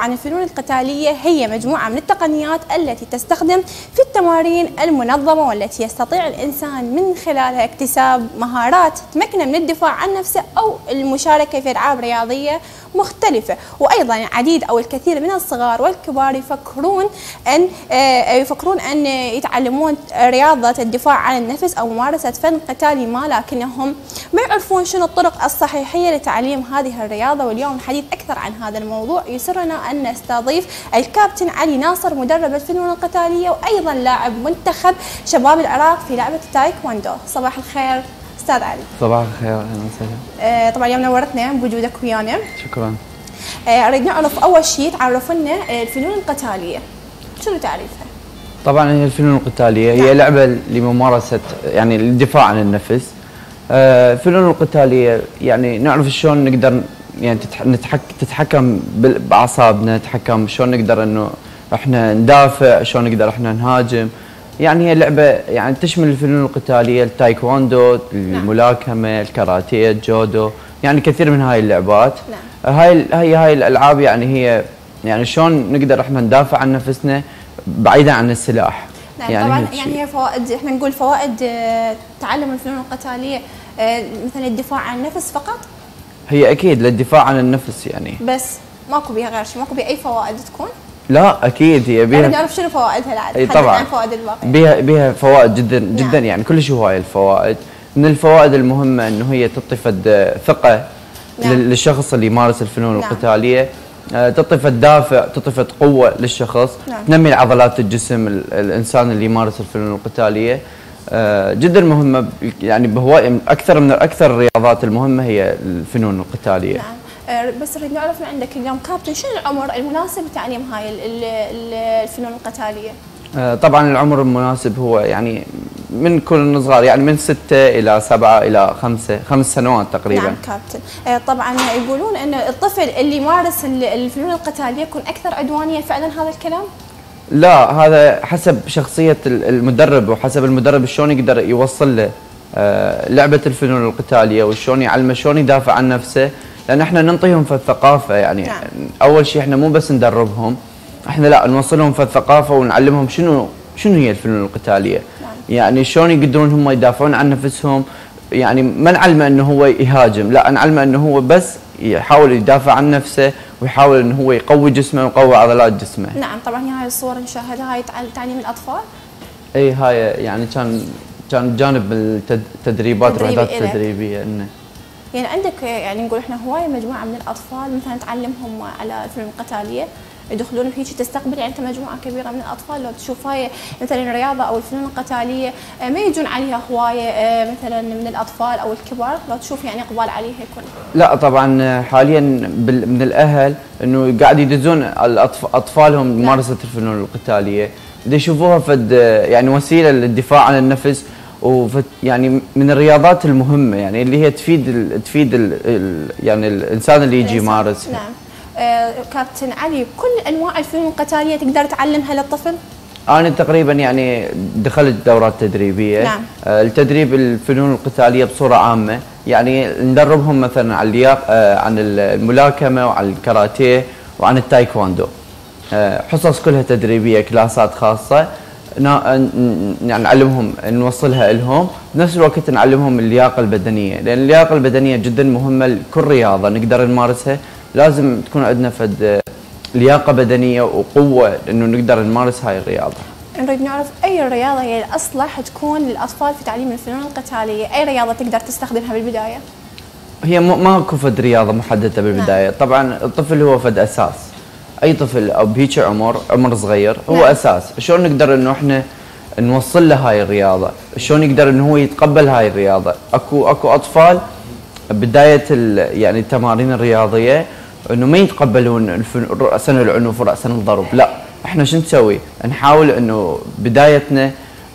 طبعا الفنون القتالية هي مجموعة من التقنيات التي تستخدم في التمارين المنظمة والتي يستطيع الإنسان من خلالها اكتساب مهارات تمكنه من الدفاع عن نفسه أو المشاركة في ألعاب رياضية مختلفة. وأيضا العديد أو الكثير من الصغار والكبار يفكرون أن آه، يفكرون أن يتعلمون رياضة الدفاع عن النفس أو ممارسة فن قتالي ما لكنهم ما يعرفون شنو الطرق الصحيحية لتعليم هذه الرياضة. واليوم الحديث أكثر عن هذا الموضوع. يسرنا أن نستضيف الكابتن علي ناصر مدرب الفنون القتالية وأيضا لاعب منتخب شباب العراق في لعبة التايكوندو صباح الخير. أستاذ علي. صباح الخير أهلا وسهلا. آه، طبعا اليوم نورتنا بوجودك ويانا. شكرا. آه، اريد نعرف أول شيء تعرفنا آه، الفنون القتالية. شنو تعريفها؟ طبعا هي الفنون القتالية هي نعم. لعبة لممارسة يعني للدفاع عن النفس. الفنون القتالية يعني نعرف شلون نقدر يعني نتحك تتحكم بأعصابنا نتحكم شلون نقدر إنه إحنا ندافع شلون نقدر إحنا نهاجم. يعني هي لعبة يعني تشمل الفنون القتالية التايكوندو الملاكمة الكاراتيه الجودو يعني كثير من هاي اللعبات. نعم. هاي هي هاي الألعاب يعني هي يعني شلون نقدر إحنا ندافع عن نفسنا بعيدا عن السلاح؟ نعم يعني طبعا. يعني هي فوائد إحنا نقول فوائد آه، تعلم الفنون القتالية آه، مثلا الدفاع عن النفس فقط؟ هي أكيد للدفاع عن النفس يعني. بس ماكو بيها غير شيء ماكو بيها اي فوائد تكون؟ لا أكيد هي بيها نعرف شنو فوائدها العاد إي حدد طبعا عن فوائد الباقي بيها بيها فوائد جدا جدا نعم. يعني كلش هواية الفوائد من الفوائد المهمة إنه هي تعطي فد ثقة نعم. لل- للشخص اللي يمارس الفنون نعم. القتالية آه، تعطي فد دافع تعطي فد قوه للشخص نعم. تنمي عضلات الجسم ال- الإنسان اللي يمارس الفنون القتالية آه، جدا مهمة يعني بهواي أكثر من أكثر الرياضات المهمة هي الفنون القتالية نعم بس نريد نعرف من عندك اليوم كابتن شنو العمر المناسب لتعليم هاي ال- ال- ال- الفنون القتالية؟ آه، طبعا العمر المناسب هو يعني من كل صغار يعني من ستة إلى سبعة إلى خمسة خمس سنوات تقريبا نعم كابتن آه، طبعا يقولون أن الطفل اللي يمارس ال- الفنون القتالية يكون أكثر عدوانية فعلا هذا الكلام؟ لا هذا حسب شخصية ال- المدرب وحسب المدرب شلون يقدر يوصل له آه، لعبة الفنون القتالية وشلون يعلمه شلون يدافع عن نفسه لأن إحنا ننطيهم في الثقافة يعني نعم. أول شيء إحنا مو بس ندربهم إحنا لا نوصلهم في الثقافة ونعلمهم شنو شنو هي الفنون القتالية نعم. يعني شلون يقدرون هم يدافعون عن نفسهم يعني ما نعلمه إنه هو يهاجم لا نعلمه إنه هو بس يحاول يدافع عن نفسه ويحاول إنه هو يقوي جسمه ويقوي عضلات جسمه نعم طبعا هاي الصور نشاهدها هاي تع- تعليم الأطفال إي هاي يعني كان كان جانب التدريبات الوحدات. التدريبيه إنه يعني عندك آه، يعني نقول إحنا هواية مجموعة من الأطفال مثلا تعلمهم على الفنون القتاليه يدخلون في هيك تستقبل يعني أنت مجموعة كبيرة من الأطفال لو تشوف هاي مثلا الرياضه أو الفنون القتالية آه، ما يجون عليها هواية آه، مثلا من الأطفال أو الكبار لو تشوف يعني إقبال عليها يكون. لا طبعا حاليا بال- من الأهل إنه قاعد يدزون أطفالهم ممارسة الفنون القتالية. يشوفوها فد يعني وسيلة للدفاع عن النفس وفت يعني من الرياضات المهمة يعني اللي هي تفيد ال تفيد ال ال يعني الإنسان اللي يجي. يمارسها. نعم. آه، كابتن علي كل أنواع الفنون القتالية تقدر تعلمها للطفل؟ أنا تقريبا يعني دخلت دورات تدريبية. نعم. آه، التدريب الفنون القتالية بصورة عامة. يعني ندربهم مثلا على اللياق آه، عن الملاكمة وعن الكاراتيه وعن التايكواندو. آه، حصص كلها تدريبية كلاسات خاصة. نعلمهم نوصلها لهم. بنفس الوقت نعلمهم اللياقة البدنية لأن اللياقة البدنية جدا مهمة لكل رياضة نقدر نمارسها. لازم تكون عندنا فد لياقة بدنية وقوة إنه نقدر نمارس هاي الرياضة. نريد نعرف أي رياضة هي الأصلح تكون للأطفال في تعليم الفنون القتالية؟ أي رياضة تقدر تستخدمها بالبداية؟ هي ماكو فد رياضة محددة بالبداية. طبعا الطفل هو فد أساس. أي طفل أو بهيك عمر عمر صغير هو نعم. أساس. شلون نقدر إنه إحنا نوصل له هاي الرياضة؟ شلون يقدر إنه هو يتقبل هاي الرياضة؟ أكو أكو أطفال بداية يعني التمارين الرياضية إنه ما يتقبلون راسا العنف وراسا الضرب. لا إحنا شو نسوي؟ نحاول إنه بدايتنا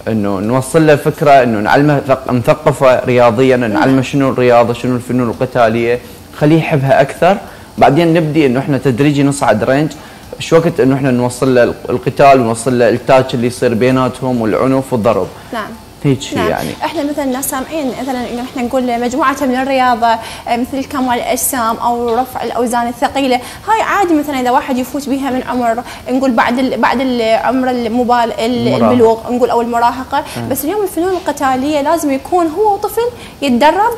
إنه نوصل له فكرة إنه نعلمه ثق- نثقفه رياضيا نعلمه شنو الرياضة شنو الفنون القتالية. خليه يحبها أكثر. بعدين نبدي إنه إحنا تدريجي نصعد range شو وقت إنه إحنا نوصل له القتال ونوصل له ال touch اللي يصير بيناتهم والعنف والضرب. نعم. هيك شيء نعم. يعني. إحنا مثلا سامعين مثلا إنه إحنا نقول مجموعه من الرياضة آه، مثل كمال الأجسام أو رفع الأوزان الثقيلة. هاي عادي مثلا إذا واحد يفوت بها من عمر نقول بعد ال بعد العمر المبال. البلوغ نقول أو المراهقة. بس اليوم الفنون القتالية لازم يكون هو طفل يتدرب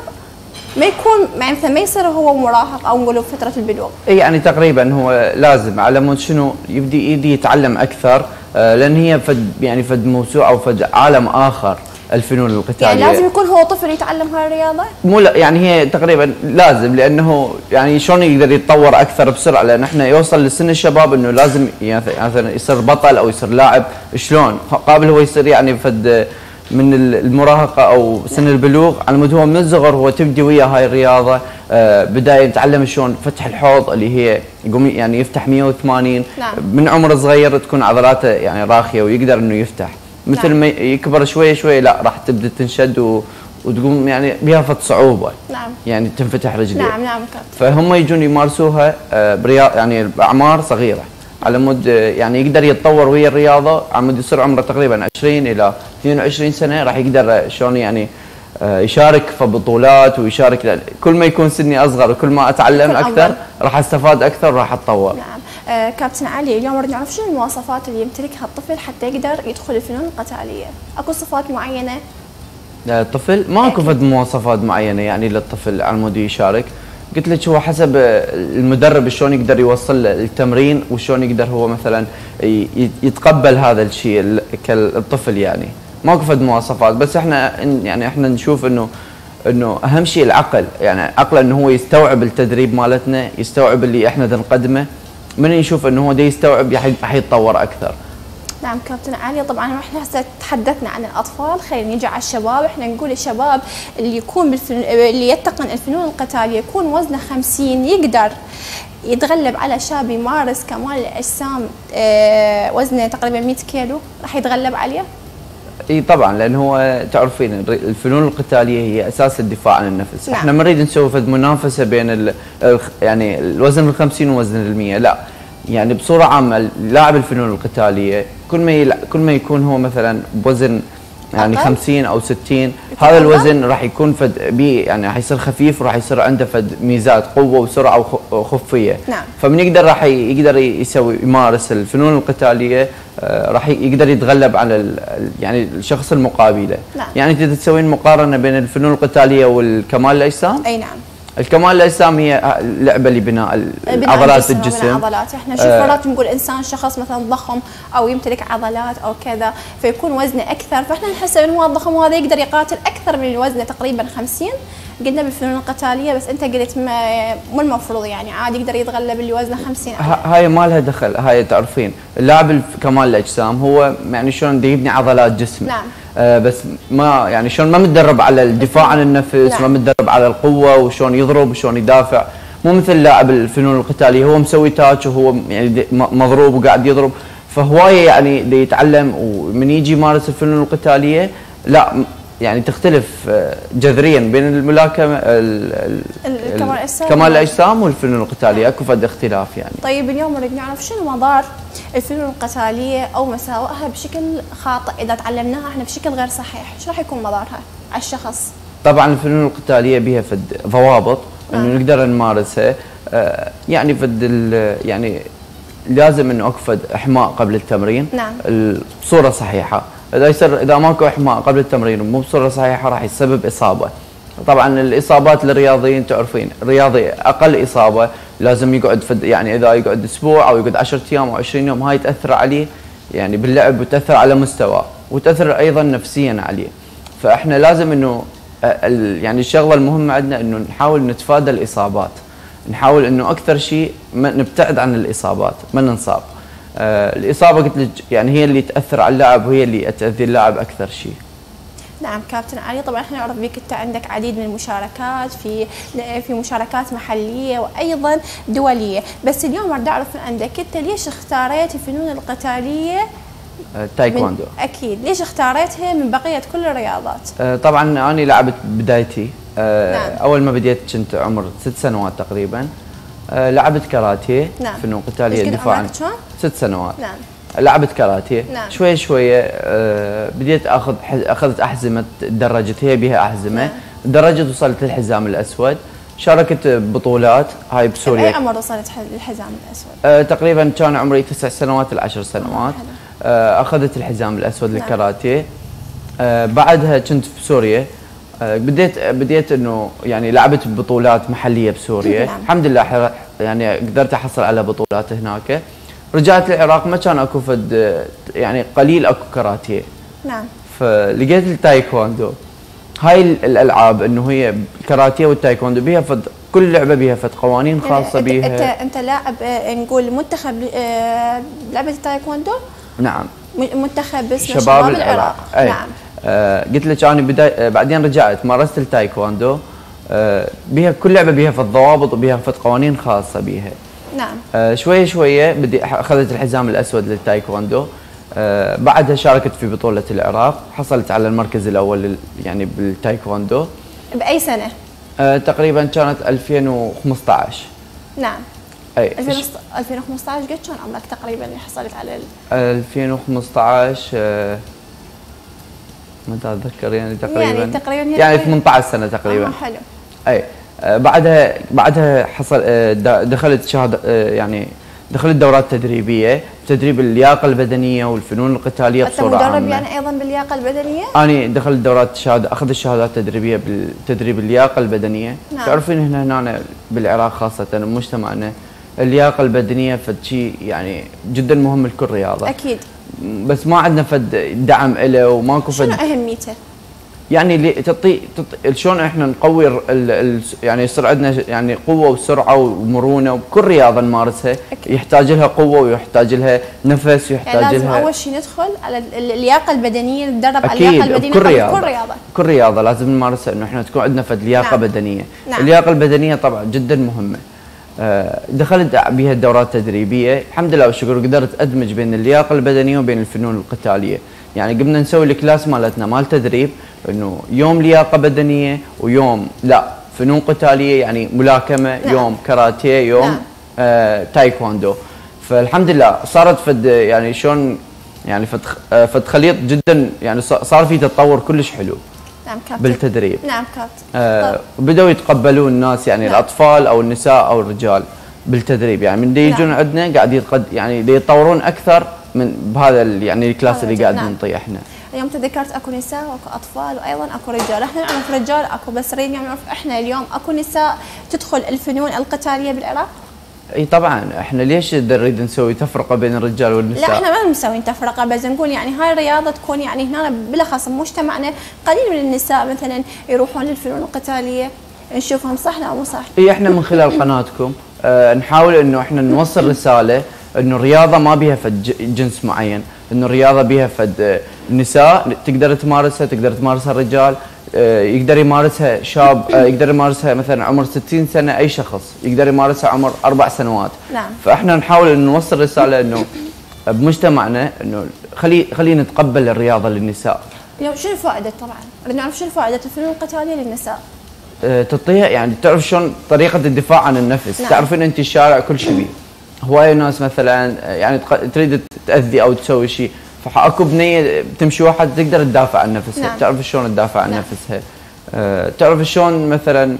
ما يكون مثلا ما يصير هو مراهق أو نقول فترة البلوغ يعني تقريبا هو لازم على مود شنو يبدي يدي يتعلم أكثر آه، لأن هي فد يعني فد موسوعة وفد عالم آخر الفنون القتالية. يعني لازم يكون هو طفل يتعلم هاي الرياضه مو لا يعني هي تقريبا لازم لأنه يعني شلون يقدر يتطور أكثر بسرعة؟ لأن إحنا يوصل لسن الشباب إنه لازم يعني مثلا يصير بطل أو يصير لاعب شلون؟ قابل هو يصير يعني فد من المراهقة أو سن البلوغ. على مود هو من الصغر هو تبدي وياه هاي الرياضة آه بداية يتعلم شلون فتح الحوض اللي هي يقوم يعني يفتح 180 نعم. من عمر صغير تكون عضلاته يعني راخية ويقدر إنه يفتح. مثل نعم. ما يكبر شوي شوي لا راح تبدأ تنشد و وتقوم يعني بها فد صعوبة. نعم. يعني تنفتح رجليه نعم نعم كابتن فهم يجون يمارسوها آه، برياض يعني بأعمار صغيرة. على مود آه، يعني يقدر يتطور ويا الرياضة. على مود يصير عمره تقريبا 20 إلى 22 سنة راح يقدر آه، شلون يعني آه، يشارك في بطولات ويشارك كل ما يكون سني أصغر وكل ما أتعلم أكثر. راح أستفاد أكثر وراح أتطور. نعم. آه كابتن علي اليوم نريد نعرف شنو المواصفات اللي يمتلكها الطفل حتى يقدر يدخل الفنون القتالية؟ أكو صفات معينة؟ آه، الطفل ماكو فد مواصفات معينة يعني للطفل على مود يشارك. قلت لك هو حسب المدرب شلون يقدر يوصل التمرين وشلون يقدر هو مثلا يتقبل هذا الشيء ال- كالطفل يعني. ماكو فد مواصفات بس إحنا يعني إحنا نشوف انه إنه أهم شيء العقل. يعني عقله إنه هو يستوعب التدريب مالتنا يستوعب اللي إحنا نقدمه. من يشوف إنه هو دا يستوعب راح راح يتطور أكثر. نعم كابتن علي. طبعا إحنا هسه تحدثنا عن الأطفال. خلينا نيجي على الشباب. إحنا نقول الشباب اللي يكون بالفن... اللي يتقن الفنون القتاليه يكون وزنه 50 يقدر يتغلب على شاب يمارس كمال الأجسام آه وزنه تقريبا 100 كيلو. راح يتغلب عليه؟ إي طبعا لأن هو تعرفين الفنون القتالية هي أساس الدفاع عن النفس، نعم. إحنا ما نريد نسوي فد منافسة بين ال يعني الوزن ال 50 ووزن ال 100 لا. يعني بصورة عامة لاعب الفنون القتالية كل ما يلع- كل ما يكون هو مثلا بوزن يعني أقل؟ 50 أو 60 يكون هذا؟ الوزن راح يكون فد بي يعني راح يصير خفيف وراح يصير عنده فد ميزات قوة وسرعة وخ- وخفية نعم. فمن يقدر راح يقدر يسوي يمارس الفنون القتالية آه، راح يقدر يتغلب على يعني الشخص المقابله نعم. يعني انت تسوين مقارنة بين الفنون القتالية والكمال الأجسام أي نعم الكمال الاجسام هي لعبة لبناء بناء عضلات الجسم. عضلات. إحنا نشوف آه. مرات نقول إنسان شخص مثلا ضخم أو يمتلك عضلات أو كذا فيكون وزنه أكثر. فإحنا نحسب إنه هو الضخم وهذا يقدر يقاتل أكثر من وزنه تقريبا 50 قلنا بالفنون القتالية بس أنت قلت مو المفروض يعني عادي يقدر يتغلب اللي وزنه 50 ه- هاي ما لها دخل هاي تعرفين. اللاعب كمال الأجسام هو يعني شلون يبني عضلات جسمه. نعم. آه بس ما يعني شلون ما متدرب على الدفاع عن النفس نعم. ما متدرب على القوة وشلون يضرب وشلون يدافع مو مثل لاعب الفنون القتالية هو مسوي تاتش وهو يعني مضروب وقاعد يضرب فهواية يعني دي يتعلم ومن يجي يمارس الفنون القتالية لا يعني تختلف آه، جذريا بين الملاكمة ال- ال- ال- كمال الاجسام والفنون القتالية. أكو فد اختلاف يعني. طيب اليوم نريد نعرف شنو مضار الفنون القتالية أو مساوئها بشكل خاطئ إذا تعلمناها إحنا بشكل غير صحيح؟ شو راح يكون مضارها على الشخص؟ طبعا الفنون القتالية بها فد ضوابط إنه نعم. نقدر نمارسها. آه، يعني فد يعني لازم إنه أكو فد إحماء قبل التمرين. نعم. ال- بصوره صحيحة. إذا يصير إذا ماكو احماء قبل التمرين ومو بصوره صحيحه راح يسبب إصابة. طبعا الإصابات للرياضيين تعرفين الرياضي أقل إصابة لازم يقعد فد يعني إذا يقعد أسبوع أو يقعد 10 أيام أو 20 يوم هاي تأثر عليه يعني باللعب وتأثر على مستواه وتأثر أيضا نفسيا عليه. فإحنا لازم إنه يعني الشغلة المهمة عندنا إنه نحاول نتفادى الإصابات. نحاول إنه أكثر شيء نبتعد عن الإصابات ما ننصاب الإصابة قلت لك يعني هي اللي تأثر على اللاعب وهي اللي تأذي اللاعب أكثر شيء. نعم كابتن علي طبعا إحنا نعرف بك أنت عندك عديد من المشاركات في في مشاركات محلية وأيضا دولية. بس اليوم أريد أعرف من عندك أنت ليش اختاريت الفنون القتالية آه تايكوندو أكيد. ليش اختاريتها من بقية كل الرياضات؟ آه طبعا أنا لعبت بدايتي. آه نعم. أول ما بديت كنت عمر ست سنوات تقريبا. آه لعبت كاراتيه نعم. فنون قتاليه قد دفاع عن عمرك شلون؟ ست سنوات نعم لعبت كاراتيه نعم. شوية شوية آه، بديت أخذ أخذت أحزمة تدرجت هي بها أحزمة نعم. درجت وصلت للحزام الأسود شاركت ببطولات هاي بأي بسوريا عمر وصلت للحزام الأسود؟ آه، تقريبا كان عمري تسع سنوات العشر سنوات حلو. آه، أخذت الحزام الأسود نعم. للكاراتيه آه، بعدها كنت بسوريا آه، بديت بديت إنه يعني لعبت ببطولات محلية بسوريا. نعم. الحمد لله يعني قدرت أحصل على بطولات هناك. رجعت العراق ما كان أكو فد آه، يعني قليل أكو كاراتيه نعم. فلقيت التايكوندو هاي ال- الألعاب إنه هي الكاراتيه والتايكوندو بيها فد كل لعبة بيها فد قوانين خاصة أنت- بيها. انت إنت لاعب آه، نقول منتخب آه، لعبة التايكوندو نعم. منتخب اسمه شباب, شباب العراق. العراق. نعم. آه قلت لك أنا بداية آه بعدين رجعت مارست التايكوندو آه بيها كل لعبة بيها فد ضوابط وبيها فد قوانين خاصة بيها. نعم. آه شوية شوية بدي أخذت الحزام الأسود للتايكوندو آه بعدها شاركت في بطولة العراق حصلت على المركز الأول يعني بالتايكوندو بأي سنة؟ آه تقريبا كانت 2015 نعم. أي 2015 قد كان عمرك تقريبا اللي حصلت على ال... 2015 آه ما اتذكر يعني تقريبا؟ يعني تقريبا يعني تقريباً- 18 سنة تقريبا. آه حلو. أي آه، بعدها بعدها حصل آه، دخلت شهادة آه، يعني دخلت دورات تدريبية تدريب اللياقة البدنية والفنون القتالية أنت بصورة مدرب عامة. يعني أيضا باللياقة البدنية؟ أني دخلت دورات شهادة أخذ الشهادات التدريبية بالتدريب اللياقة البدنية. نعم. تعرفين هنا هنا بالعراق خاصة بمجتمعنا اللياقة البدنية فد شيء يعني جدا مهم لكل رياضة أكيد بس ما عندنا فد دعم له وماكو شنو فد أهميته؟ يعني اللي تعطي شلون إحنا نقوي ال ال يعني يصير عندنا يعني قوة وسرعة ومرونة وبكل رياضة نمارسها أكيد. يحتاج لها قوة ويحتاج لها نفس يعني ويحتاج لازم لها أول شيء ندخل على ال- اللياقة البدنية نتدرب على اللياقة البدنية بكل قبل رياضة كل رياضة كل رياضة لازم نمارسها إنه إحنا تكون عندنا فد لياقة نعم. بدنية نعم. اللياقة البدنية طبعا جدا مهمة دخلت بها الدورات التدريبية الحمد لله والشكر قدرت أدمج بين اللياقة البدنية وبين الفنون القتالية يعني قمنا نسوي الكلاس مالتنا مال تدريب إنه يوم لياقة بدنية ويوم لا فنون قتالية يعني ملاكمة نعم. يوم كاراتيه يوم نعم. آه تايكوندو فالحمد لله صارت فد يعني شلون يعني فد آه، خليط جدا يعني صار في تطور كلش حلو نعم كابتن بالتدريب نعم كابتن آه. بدأوا يتقبلون الناس يعني نعم. الأطفال أو النساء أو الرجال بالتدريب يعني من دي يجون نعم. عندنا قاعد يتقد يعني دي يتطورون أكثر من بهذا يعني ال class اللي قاعد نعم. نعطيه إحنا اليوم تذكرت أكو نساء وأكو أطفال وأيضا أكو رجال، إحنا نعرف رجال أكو بس نريد نعرف إحنا اليوم أكو نساء تدخل الفنون القتالية بالعراق؟ إي طبعا إحنا ليش نريد نسوي تفرقة بين الرجال والنساء لا إحنا ما مسوين تفرقة بس نقول يعني هاي الرياضة تكون يعني هنا بالاخص بمجتمعنا قليل من النساء مثلا يروحون للفنون القتالية نشوفهم صح لا مو صح؟ إي إحنا من خلال قناتكم آه نحاول إنه إحنا نوصل رسالة إنه الرياضة ما بيها فد جنس معين، إنه الرياضة بيها فد آه، نساء تقدر تمارسها تقدر تمارسها الرجال يقدر يمارسها شاب آه، يقدر يمارسها مثلا عمر 60 سنة أي شخص يقدر يمارسها عمر أربع سنوات نعم. فإحنا نحاول انه نوصل رسالة إنه بمجتمعنا إنه خلي خلينا نتقبل الرياضة للنساء اليوم شنو الفائده طبعا؟ نعرف شنو فائدة الفنون القتالية للنساء؟ آه، تعطيها يعني تعرف شلون طريقة الدفاع عن النفس نعم. تعرفين أنت الشارع كل شيء بيه هواية ناس مثلا آه، يعني تريد تأذي أو تسوي شيء فاكو بنية تمشي واحد تقدر تدافع عن نفسها نعم. تعرف شلون تدافع عن نعم. نفسها آه، تعرف شلون مثلا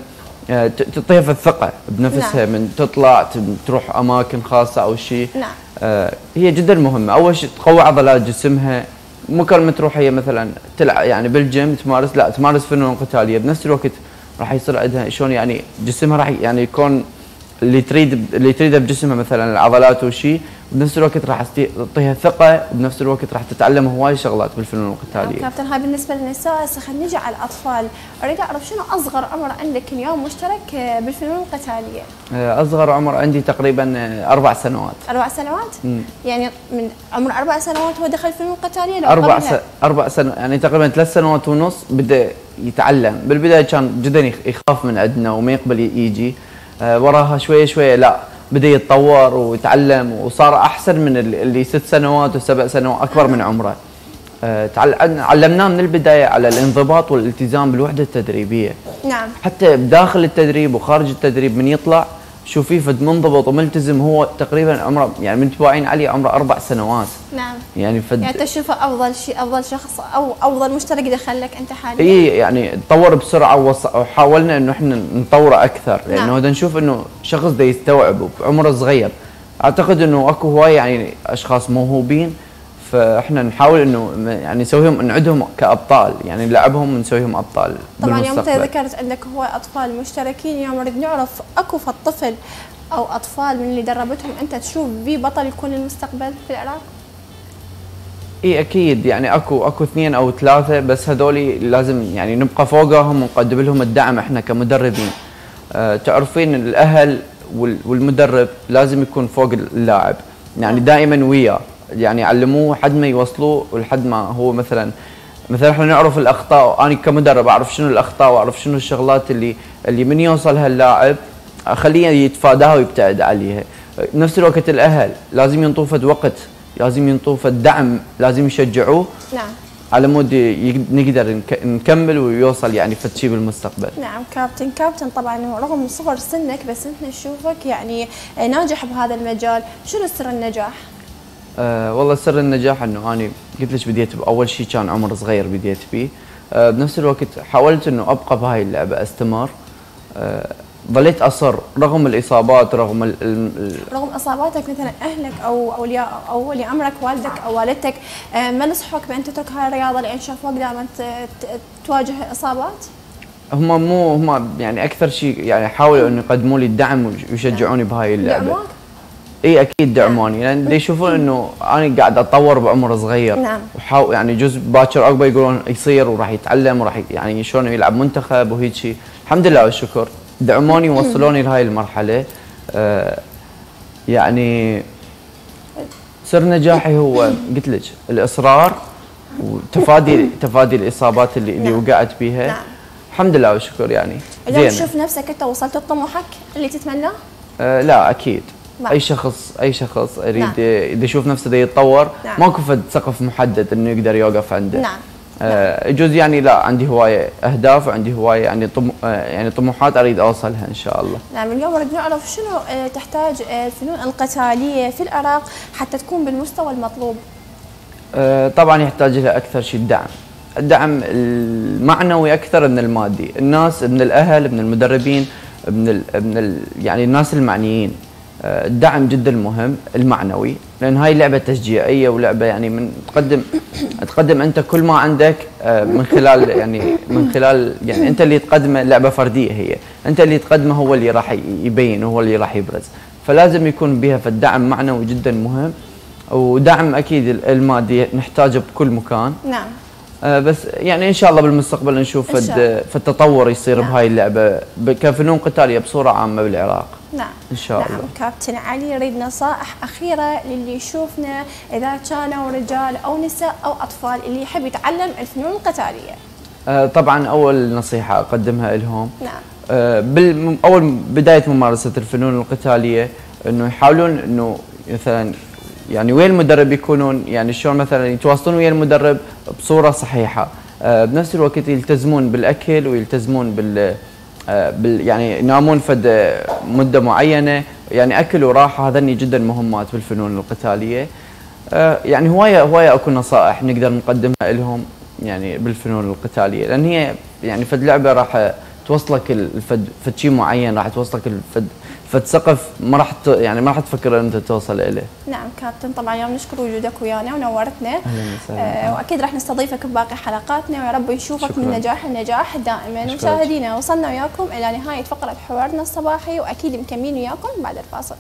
آه، تعطيها في الثقة بنفسها نعم. من تطلع تروح أماكن خاصة أو شيء نعم. آه، هي جدا مهمة أول شيء تقوي عضلات جسمها مو كل ما تروح هي مثلا تلعب يعني بالجيم تمارس لا تمارس فنون قتالية بنفس الوقت راح يصير عندها شلون يعني جسمها راح يعني يكون اللي تريد اللي تريده بجسمها مثلا العضلات وشيء بنفس الوقت راح تعطيها ثقه وبنفس الوقت راح تتعلم هواي شغلات بالفنون نعم القتاليه كابتن هاي بالنسبة للنساء هسه خلينا نجي على الأطفال، أريد أعرف شنو أصغر عمر عندك اليوم مشترك آه، بالفنون القتالية؟ آه، أصغر عمر عندي تقريبا آه، أربع سنوات أربع سنوات؟ مم. يعني من عمر أربع سنوات هو دخل الفنون القتاليه لو أربع؟ س... أربع سنوات يعني تقريبا ثلاث سنوات ونص بدا يتعلم بالبداية كان جدا يخ- يخاف من عندنا وما يقبل يجي وراها شوية شوية لا بدأ يتطور ويتعلم وصار أحسن من ال- اللي ست سنوات وسبع سنوات أكبر من عمره. آه علمناه من البداية على الانضباط والالتزام بالوحدة التدريبية. نعم. حتى بداخل التدريب وخارج التدريب من يطلع شوفيه فد منضبط وملتزم هو تقريبا عمره يعني متباعين عليه عمره أربع سنوات. نعم. يعني فد يعني تشوفه أفضل شيء أفضل شخص أو أفضل مشترك دخل لك أنت حاليا. اي يعني تطور بسرعة وحاولنا إنه إحنا نطوره أكثر. لأنه نعم. هذا نشوف إنه شخص ده يستوعب بعمره صغير أعتقد إنه أكو هواي يعني أشخاص موهوبين فاحنا نحاول إنه يعني نسويهم نعدهم كأبطال يعني نلعبهم ونسويهم أبطال طبعا يوم. ذكرت عندك هو أطفال مشتركين يوم نريد نعرف أكو فالطفل أو أطفال من اللي دربتهم أنت تشوف في بطل يكون المستقبل في العراق؟ إي أكيد يعني أكو أكو اثنين أو ثلاثة بس هذولي لازم يعني نبقى فوقهم ونقدم لهم الدعم إحنا كمدربين. أه تعرفين الأهل وال- والمدرب لازم يكون فوق اللاعب يعني دائما وياه. يعني يعلموه حد ما يوصلوه ولحد ما هو مثلا مثلا إحنا نعرف الأخطاء أنا كمدرب أعرف شنو الأخطاء وأعرف شنو الشغلات اللي اللي من يوصل هاللاعب اخليه يتفاداها ويبتعد عليها. بنفس الوقت الأهل لازم ينطوه فد وقت لازم ينطوه فد دعم لازم يشجعوه. نعم. على مود نقدر نك- نكمل ويوصل يعني فد شيء بالمستقبل. نعم كابتن. كابتن طبعا رغم صغر سنك بس أنت نشوفك يعني ناجح بهذا المجال. شنو سر النجاح؟ أه والله سر النجاح إنه أنا قلت لك بديت باول شيء كان عمر صغير بديت فيه أه بنفس الوقت حاولت إنه أبقى بهاي اللعبة استمر. أه ظليت أصر رغم الإصابات رغم ال ال رغم إصاباتك مثلا أهلك أو اولياء أو ولي امرك والدك أو والدتك آه، ما نصحوك بأن تترك هاي الرياضة لأن شافوك دائما تواجه إصابات؟ هم مو هم يعني أكثر شيء يعني حاولوا إنه يقدموا لي الدعم ويشجعوني بهاي اللعبة. دعموك؟ اي أكيد دعموني لأن دي يشوفون إنه أنا قاعد اتطور بعمر صغير نعم. وحاول يعني جزء باكر اكبر يقولون يصير وراح يتعلم وراح يعني شلون يلعب منتخب وهيك شيء الحمد لله والشكر دعموني ووصلوني لهاي المرحلة آه يعني سر نجاحي هو قلت لك الإصرار وتفادي تفادي الإصابات اللي اللي نعم. وقعت بيها نعم. الحمد لله والشكر يعني اليوم. تشوف نفسك أنت وصلت لطموحك اللي تتمناه آه لا أكيد نعم. أي شخص أي شخص يريد نعم. إذا يشوف نفسه يتطور نعم. ماكو فد سقف محدد إنه يقدر يوقف عنده. نعم. آه يجوز يعني لا عندي هواية أهداف وعندي هواية يعني طم آه يعني طموحات أريد أوصلها إن شاء الله. نعم اليوم نريد نعرف شنو آه، تحتاج الفنون القتالية في العراق حتى تكون بالمستوى المطلوب؟ طبعا يحتاج لها أكثر شيء الدعم الدعم المعنوي أكثر من المادي. الناس من الأهل من المدربين من ال من ال يعني الناس المعنيين. الدعم جدا مهم المعنوي لأن هاي لعبة تشجيعية ولعبة يعني من تقدم تقدم أنت كل ما عندك آه، من خلال يعني من خلال يعني أنت اللي تقدمه لعبة فردية هي. أنت اللي تقدمه هو اللي راح يبين وهو اللي راح يبرز. فلازم يكون بها فالدعم معنوي جدا مهم. ودعم أكيد المادي نحتاجه بكل مكان. نعم. بس يعني إن شاء الله بالمستقبل نشوف فد فالتطور يصير نعم. بهاي اللعبة. كفنون قتالية بصورة عامة بالعراق. نعم. إن شاء نعم. الله. كابتن علي يريد نصائح أخيرة للي يشوفنا إذا كانوا رجال أو نساء أو أطفال اللي يحب يتعلم الفنون القتالية. آه، طبعا أول نصيحة أقدمها لهم. نعم. آه، أول بداية ممارسة الفنون القتالية إنه يحاولون إنه مثلا يعني وين المدرب يكونون؟ يعني شلون مثلا يتواصلون ويا المدرب بصورة صحيحة؟ آه، بنفس الوقت يلتزمون بالأكل ويلتزمون بال آه، بال يعني ينامون فد مدة معينة. يعني أكل وراحة هذني جدا مهمات بالفنون القتالية. آه، يعني هواية هواية أكو نصائح نقدر نقدمها لهم يعني بالفنون القتالية. لأن هي يعني فد لعبة راح توصلك الفد فد شيء معين راح توصلك الفد فد سقف ما راح يعني ما راح تفكر إن أنت توصل إليه. نعم كابتن طبعا اليوم نشكر وجودك ويانا ونورتنا. آه وأكيد راح نستضيفك بباقي حلقاتنا. ويا رب نشوفك شكراً. من نجاح لنجاح دائما. مشاهدينا وصلنا وياكم إلى نهاية فقرة حوارنا الصباحي. وأكيد مكملين وياكم بعد الفاصل.